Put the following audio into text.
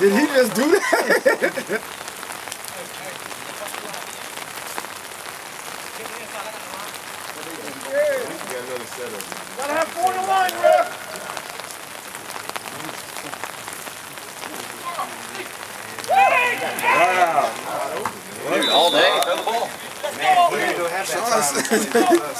Did he just do that? Gotta have four to one, bro. Wow. All day, throw the ball. Sean's-